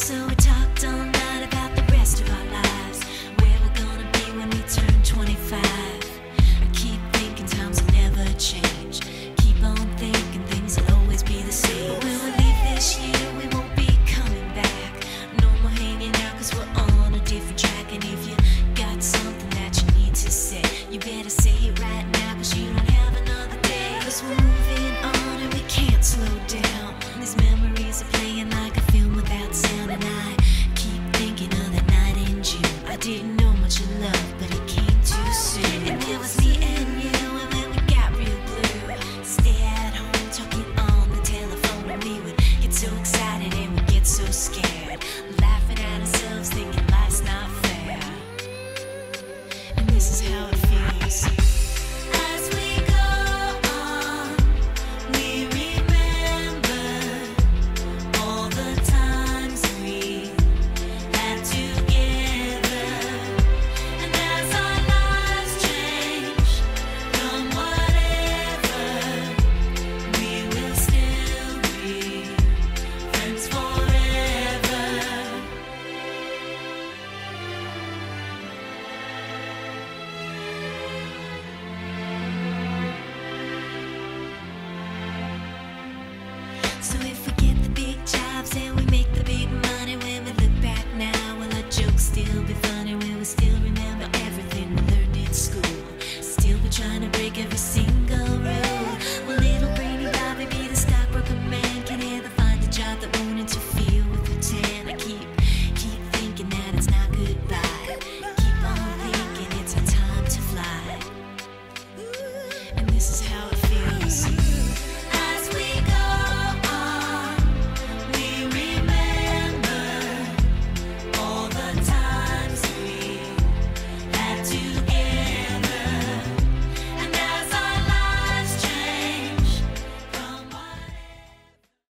so tired.